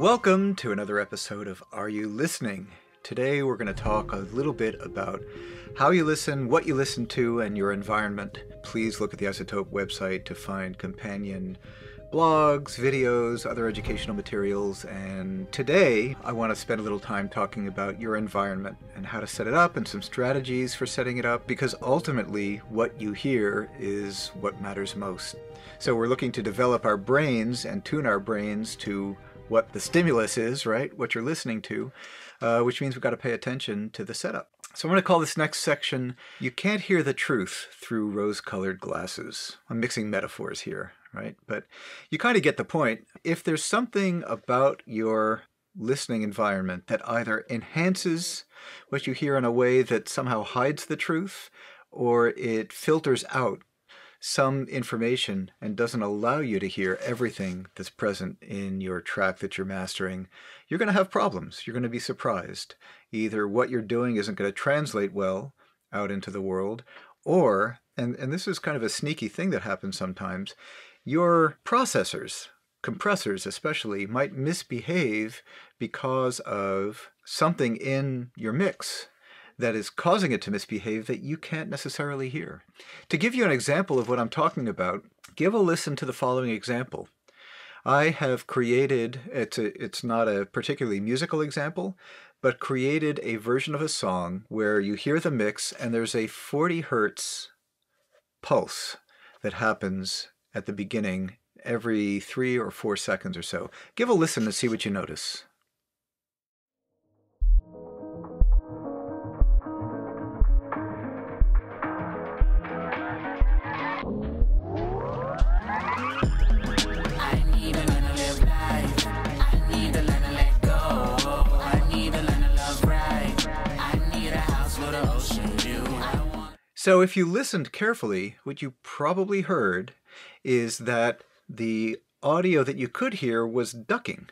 Welcome to another episode of Are You Listening? Today we're going to talk a little bit about how you listen, what you listen to, and your environment. Please look at the iZotope website to find companion blogs, videos, other educational materials, and today I want to spend a little time talking about your environment and how to set it up and some strategies for setting it up because ultimately what you hear is what matters most. So we're looking to develop our brains and tune our brains to what the stimulus is, right? What you're listening to, uh, which means we've got to pay attention to the setup. So I'm going to call this next section, You Can't Hear the Truth Through Rose-Colored Glasses. I'm mixing metaphors here, right? But you kind of get the point. If there's something about your listening environment that either enhances what you hear in a way that somehow hides the truth, or it filters out some information and doesn't allow you to hear everything that's present in your track that you're mastering, you're going to have problems. You're going to be surprised. Either what you're doing isn't going to translate well out into the world, or, and, and this is kind of a sneaky thing that happens sometimes, your processors, compressors especially, might misbehave because of something in your mix that is causing it to misbehave that you can't necessarily hear. To give you an example of what I'm talking about, give a listen to the following example. I have created, it's, a, it's not a particularly musical example, but created a version of a song where you hear the mix and there's a 40 hertz pulse that happens at the beginning every three or four seconds or so. Give a listen and see what you notice. So if you listened carefully, what you probably heard is that the audio that you could hear was ducking.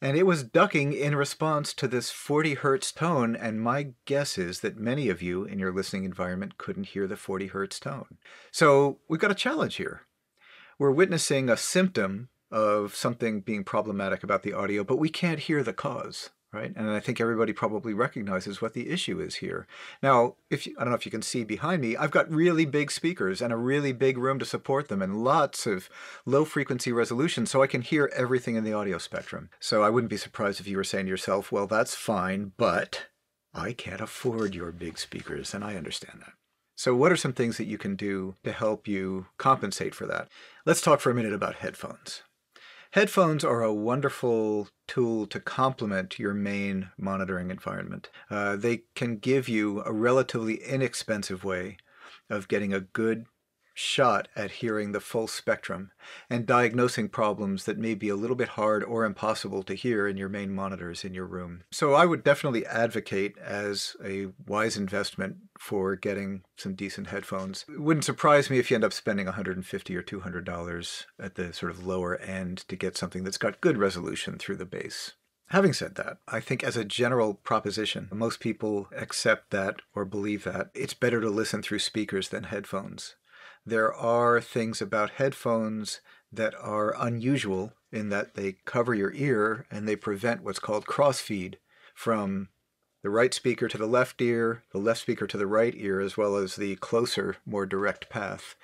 And it was ducking in response to this 40 hertz tone, and my guess is that many of you in your listening environment couldn't hear the 40 hertz tone. So we've got a challenge here. We're witnessing a symptom of something being problematic about the audio, but we can't hear the cause right? And I think everybody probably recognizes what the issue is here. Now, if you, I don't know if you can see behind me, I've got really big speakers and a really big room to support them and lots of low frequency resolution so I can hear everything in the audio spectrum. So I wouldn't be surprised if you were saying to yourself, well, that's fine, but I can't afford your big speakers, and I understand that. So what are some things that you can do to help you compensate for that? Let's talk for a minute about headphones. Headphones are a wonderful tool to complement your main monitoring environment. Uh, they can give you a relatively inexpensive way of getting a good shot at hearing the full spectrum and diagnosing problems that may be a little bit hard or impossible to hear in your main monitors in your room. So I would definitely advocate as a wise investment for getting some decent headphones. It wouldn't surprise me if you end up spending 150 or $200 at the sort of lower end to get something that's got good resolution through the bass. Having said that, I think as a general proposition, most people accept that or believe that it's better to listen through speakers than headphones there are things about headphones that are unusual in that they cover your ear and they prevent what's called crossfeed from the right speaker to the left ear, the left speaker to the right ear, as well as the closer, more direct path.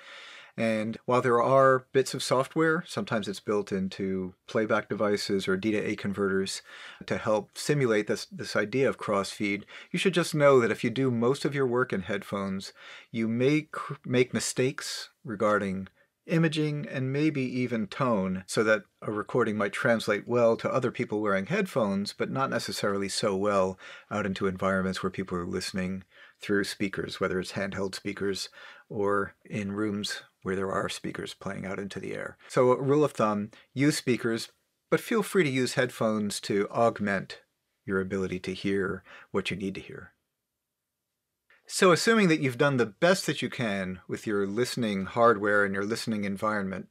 And while there are bits of software, sometimes it's built into playback devices or D to A converters to help simulate this, this idea of crossfeed, you should just know that if you do most of your work in headphones, you may make mistakes regarding imaging and maybe even tone so that a recording might translate well to other people wearing headphones, but not necessarily so well out into environments where people are listening through speakers, whether it's handheld speakers or in rooms where there are speakers playing out into the air. So a rule of thumb, use speakers, but feel free to use headphones to augment your ability to hear what you need to hear. So assuming that you've done the best that you can with your listening hardware and your listening environment,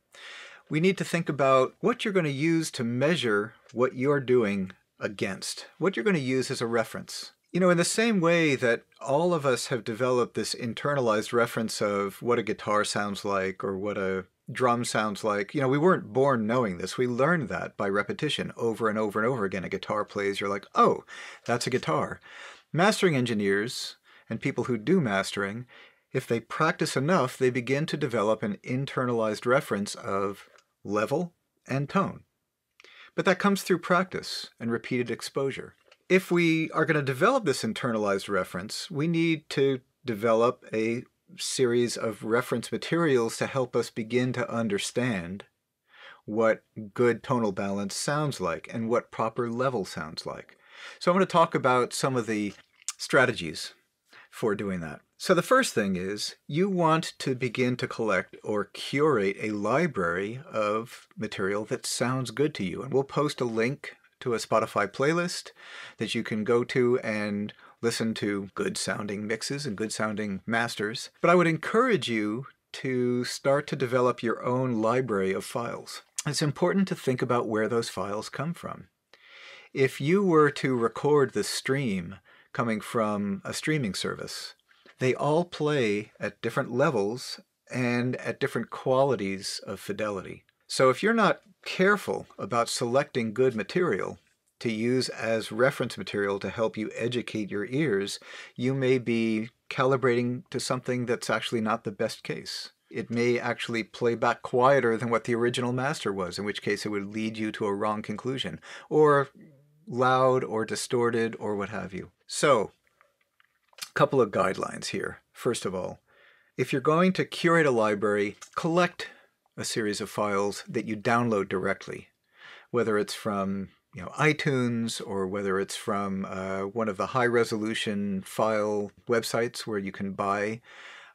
we need to think about what you're going to use to measure what you're doing against, what you're going to use as a reference. You know, in the same way that all of us have developed this internalized reference of what a guitar sounds like or what a drum sounds like. You know, we weren't born knowing this. We learned that by repetition over and over and over again. A guitar plays, you're like, oh, that's a guitar. Mastering engineers and people who do mastering, if they practice enough, they begin to develop an internalized reference of level and tone. But that comes through practice and repeated exposure. If we are going to develop this internalized reference, we need to develop a series of reference materials to help us begin to understand what good tonal balance sounds like and what proper level sounds like. So I'm going to talk about some of the strategies for doing that. So the first thing is you want to begin to collect or curate a library of material that sounds good to you. And we'll post a link to a Spotify playlist that you can go to and listen to good sounding mixes and good sounding masters. But I would encourage you to start to develop your own library of files. It's important to think about where those files come from. If you were to record the stream coming from a streaming service, they all play at different levels and at different qualities of fidelity. So if you're not careful about selecting good material, to use as reference material to help you educate your ears, you may be calibrating to something that's actually not the best case. It may actually play back quieter than what the original master was, in which case it would lead you to a wrong conclusion, or loud or distorted or what have you. So, a couple of guidelines here. First of all, if you're going to curate a library, collect a series of files that you download directly, whether it's from you know, iTunes or whether it's from uh, one of the high resolution file websites where you can buy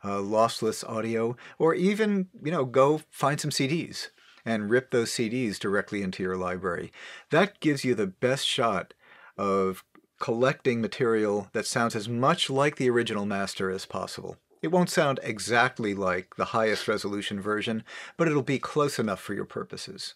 uh, lossless audio, or even, you know, go find some CDs and rip those CDs directly into your library. That gives you the best shot of collecting material that sounds as much like the original master as possible. It won't sound exactly like the highest resolution version, but it'll be close enough for your purposes.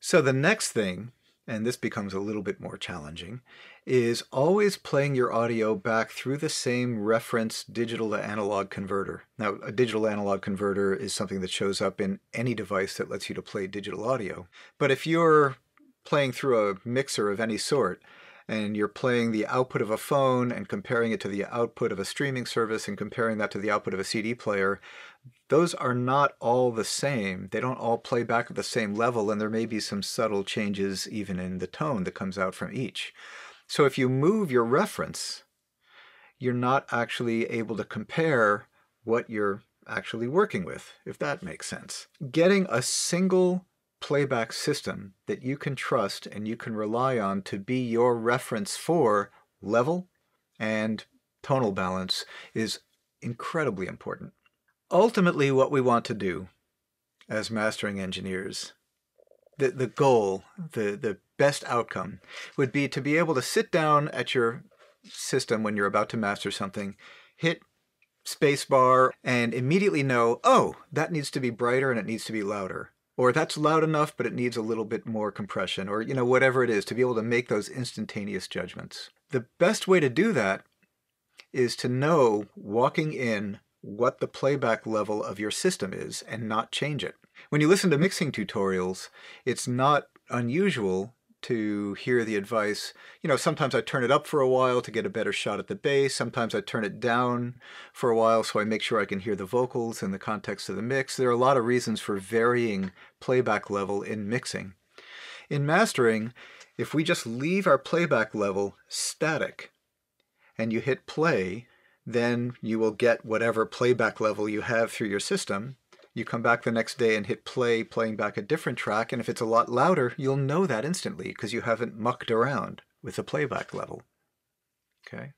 So the next thing and this becomes a little bit more challenging, is always playing your audio back through the same reference digital to analog converter. Now, a digital analog converter is something that shows up in any device that lets you to play digital audio. But if you're playing through a mixer of any sort, and you're playing the output of a phone and comparing it to the output of a streaming service and comparing that to the output of a CD player, those are not all the same. They don't all play back at the same level, and there may be some subtle changes even in the tone that comes out from each. So if you move your reference, you're not actually able to compare what you're actually working with, if that makes sense. Getting a single playback system that you can trust and you can rely on to be your reference for level and tonal balance is incredibly important. Ultimately, what we want to do as mastering engineers, the, the goal, the, the best outcome would be to be able to sit down at your system when you're about to master something, hit spacebar, and immediately know, oh, that needs to be brighter and it needs to be louder or that's loud enough, but it needs a little bit more compression, or you know whatever it is, to be able to make those instantaneous judgments. The best way to do that is to know walking in what the playback level of your system is and not change it. When you listen to mixing tutorials, it's not unusual to hear the advice. You know, sometimes I turn it up for a while to get a better shot at the bass. Sometimes I turn it down for a while so I make sure I can hear the vocals in the context of the mix. There are a lot of reasons for varying playback level in mixing. In mastering, if we just leave our playback level static and you hit play, then you will get whatever playback level you have through your system you come back the next day and hit play, playing back a different track, and if it's a lot louder, you'll know that instantly because you haven't mucked around with the playback level. Okay?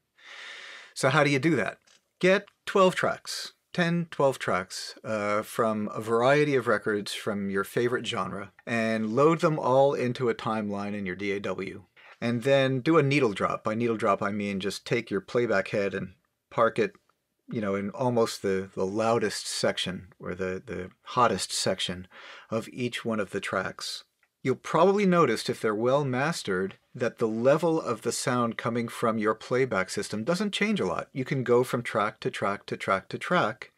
So how do you do that? Get 12 tracks, 10, 12 tracks uh, from a variety of records from your favorite genre and load them all into a timeline in your DAW. And then do a needle drop. By needle drop, I mean just take your playback head and park it you know, in almost the, the loudest section or the, the hottest section of each one of the tracks. You'll probably notice if they're well mastered that the level of the sound coming from your playback system doesn't change a lot. You can go from track to track to track to track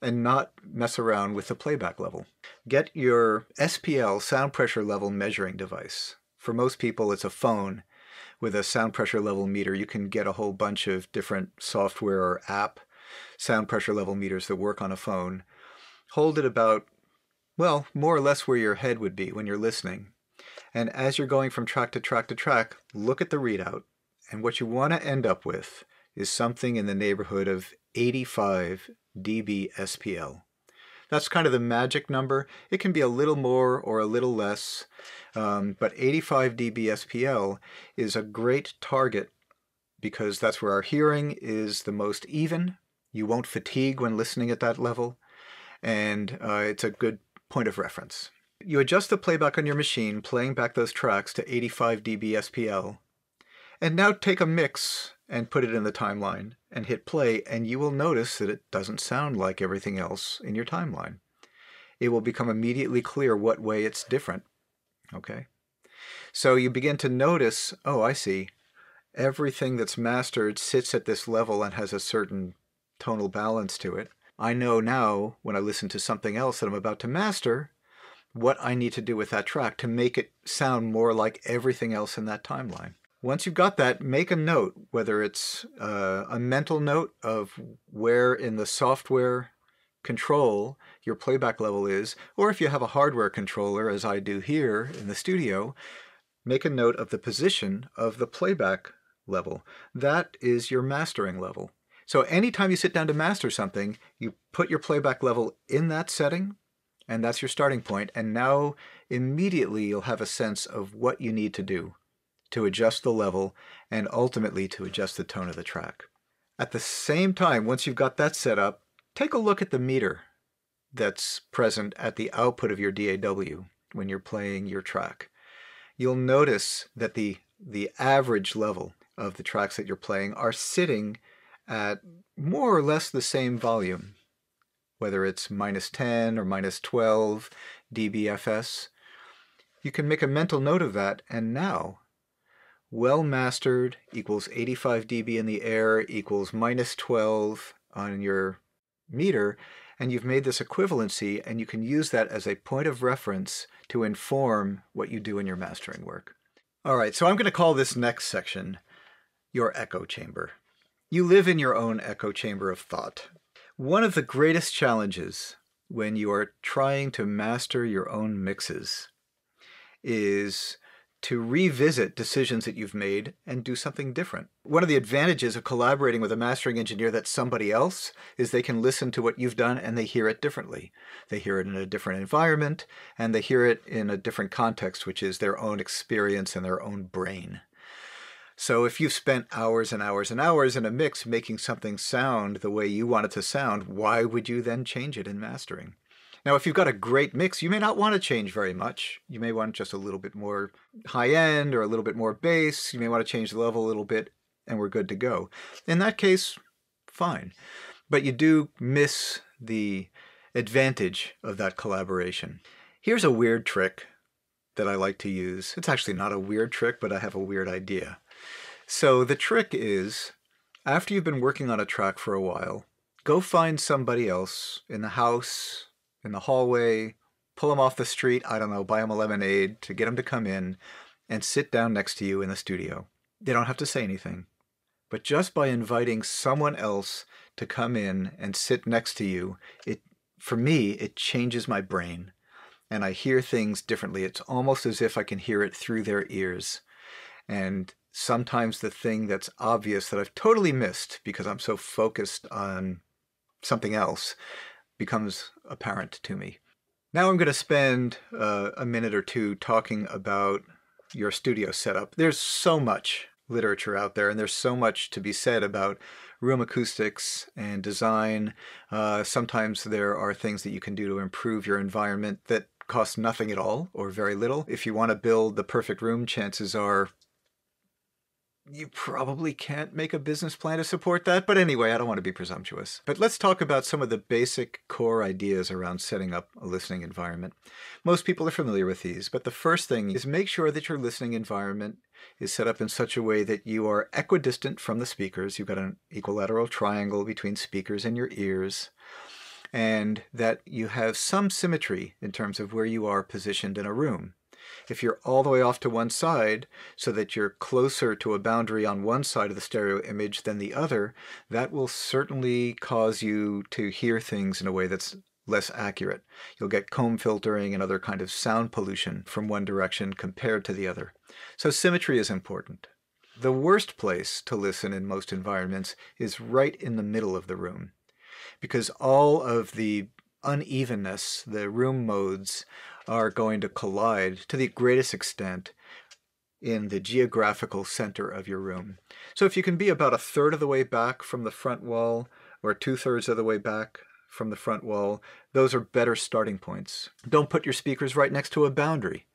and not mess around with the playback level. Get your SPL sound pressure level measuring device. For most people, it's a phone with a sound pressure level meter. You can get a whole bunch of different software or app sound pressure level meters that work on a phone. Hold it about, well, more or less where your head would be when you're listening. And as you're going from track to track to track, look at the readout. And what you want to end up with is something in the neighborhood of 85 dB SPL. That's kind of the magic number. It can be a little more or a little less, um, but 85 dB SPL is a great target because that's where our hearing is the most even. You won't fatigue when listening at that level, and uh, it's a good point of reference. You adjust the playback on your machine, playing back those tracks to 85 dB SPL, and now take a mix and put it in the timeline and hit play, and you will notice that it doesn't sound like everything else in your timeline. It will become immediately clear what way it's different. Okay? So you begin to notice, oh, I see. Everything that's mastered sits at this level and has a certain tonal balance to it. I know now, when I listen to something else that I'm about to master, what I need to do with that track to make it sound more like everything else in that timeline. Once you've got that, make a note, whether it's uh, a mental note of where in the software control your playback level is, or if you have a hardware controller, as I do here in the studio, make a note of the position of the playback level. That is your mastering level. So anytime you sit down to master something, you put your playback level in that setting, and that's your starting point. And now immediately you'll have a sense of what you need to do to adjust the level, and ultimately to adjust the tone of the track. At the same time, once you've got that set up, take a look at the meter that's present at the output of your DAW when you're playing your track. You'll notice that the, the average level of the tracks that you're playing are sitting at more or less the same volume, whether it's minus 10 or minus 12 dBFS. You can make a mental note of that, and now well mastered equals 85 dB in the air equals minus 12 on your meter, and you've made this equivalency, and you can use that as a point of reference to inform what you do in your mastering work. All right, so I'm going to call this next section your echo chamber. You live in your own echo chamber of thought. One of the greatest challenges when you are trying to master your own mixes is to revisit decisions that you've made and do something different. One of the advantages of collaborating with a mastering engineer that's somebody else is they can listen to what you've done and they hear it differently. They hear it in a different environment and they hear it in a different context, which is their own experience and their own brain. So if you've spent hours and hours and hours in a mix making something sound the way you want it to sound, why would you then change it in mastering? Now, if you've got a great mix, you may not want to change very much. You may want just a little bit more high end or a little bit more bass. You may want to change the level a little bit and we're good to go. In that case, fine. But you do miss the advantage of that collaboration. Here's a weird trick that I like to use. It's actually not a weird trick, but I have a weird idea. So the trick is, after you've been working on a track for a while, go find somebody else in the house, in the hallway, pull them off the street, I don't know, buy them a lemonade to get them to come in and sit down next to you in the studio. They don't have to say anything. But just by inviting someone else to come in and sit next to you, it for me, it changes my brain and I hear things differently. It's almost as if I can hear it through their ears. And sometimes the thing that's obvious that I've totally missed because I'm so focused on something else becomes apparent to me. Now I'm going to spend uh, a minute or two talking about your studio setup. There's so much literature out there and there's so much to be said about room acoustics and design. Uh, sometimes there are things that you can do to improve your environment that cost nothing at all or very little. If you want to build the perfect room, chances are you probably can't make a business plan to support that. But anyway, I don't want to be presumptuous. But let's talk about some of the basic core ideas around setting up a listening environment. Most people are familiar with these, but the first thing is make sure that your listening environment is set up in such a way that you are equidistant from the speakers. You've got an equilateral triangle between speakers and your ears. and that you have some symmetry in terms of where you are positioned in a room. If you're all the way off to one side, so that you're closer to a boundary on one side of the stereo image than the other, that will certainly cause you to hear things in a way that's less accurate. You'll get comb filtering and other kind of sound pollution from one direction compared to the other. So symmetry is important. The worst place to listen in most environments is right in the middle of the room because all of the unevenness, the room modes, are going to collide to the greatest extent in the geographical center of your room. So if you can be about a third of the way back from the front wall or two thirds of the way back from the front wall, those are better starting points. Don't put your speakers right next to a boundary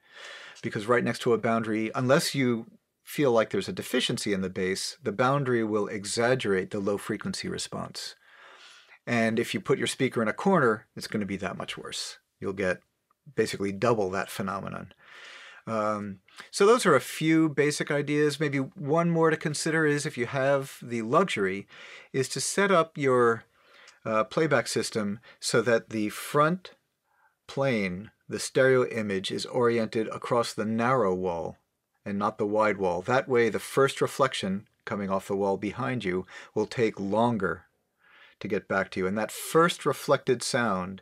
because right next to a boundary, unless you feel like there's a deficiency in the bass, the boundary will exaggerate the low frequency response. And if you put your speaker in a corner, it's going to be that much worse. You'll get basically double that phenomenon. Um, so those are a few basic ideas. Maybe one more to consider is if you have the luxury, is to set up your uh, playback system so that the front plane, the stereo image, is oriented across the narrow wall and not the wide wall. That way the first reflection coming off the wall behind you will take longer to get back to you. And that first reflected sound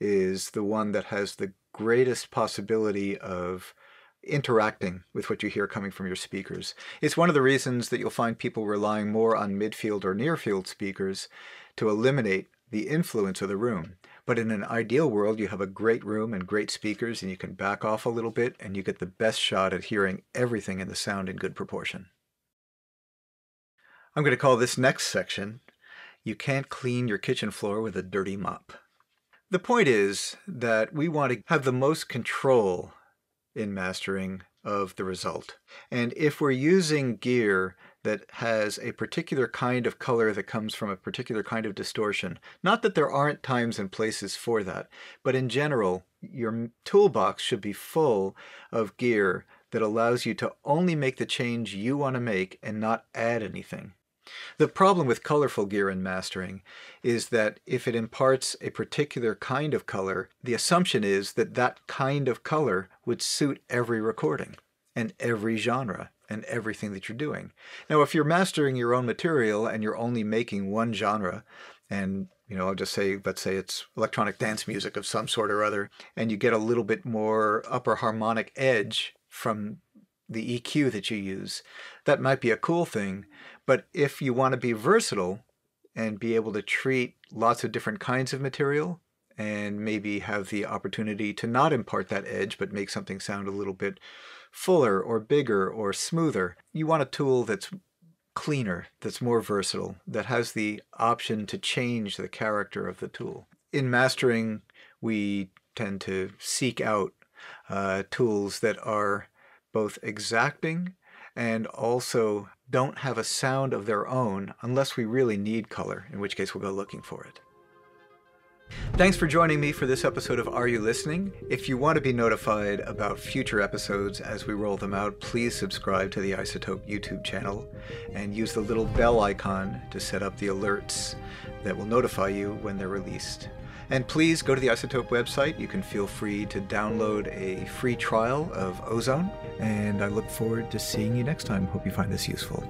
is the one that has the greatest possibility of interacting with what you hear coming from your speakers. It's one of the reasons that you'll find people relying more on midfield or near field speakers to eliminate the influence of the room. But in an ideal world, you have a great room and great speakers, and you can back off a little bit and you get the best shot at hearing everything in the sound in good proportion. I'm going to call this next section, You Can't Clean Your Kitchen Floor with a Dirty Mop. The point is that we want to have the most control in mastering of the result. And if we're using gear that has a particular kind of color that comes from a particular kind of distortion, not that there aren't times and places for that, but in general, your toolbox should be full of gear that allows you to only make the change you want to make and not add anything. The problem with colorful gear in mastering is that if it imparts a particular kind of color, the assumption is that that kind of color would suit every recording and every genre and everything that you're doing. Now, if you're mastering your own material and you're only making one genre, and you know, I'll just say, let's say it's electronic dance music of some sort or other, and you get a little bit more upper harmonic edge from the EQ that you use, that might be a cool thing. But if you want to be versatile and be able to treat lots of different kinds of material and maybe have the opportunity to not impart that edge, but make something sound a little bit fuller or bigger or smoother, you want a tool that's cleaner, that's more versatile, that has the option to change the character of the tool. In mastering, we tend to seek out uh, tools that are both exacting and also don't have a sound of their own unless we really need color, in which case we'll go looking for it. Thanks for joining me for this episode of Are You Listening? If you want to be notified about future episodes as we roll them out, please subscribe to the iZotope YouTube channel and use the little bell icon to set up the alerts that will notify you when they're released. And please go to the iZotope website. You can feel free to download a free trial of Ozone. And I look forward to seeing you next time. Hope you find this useful.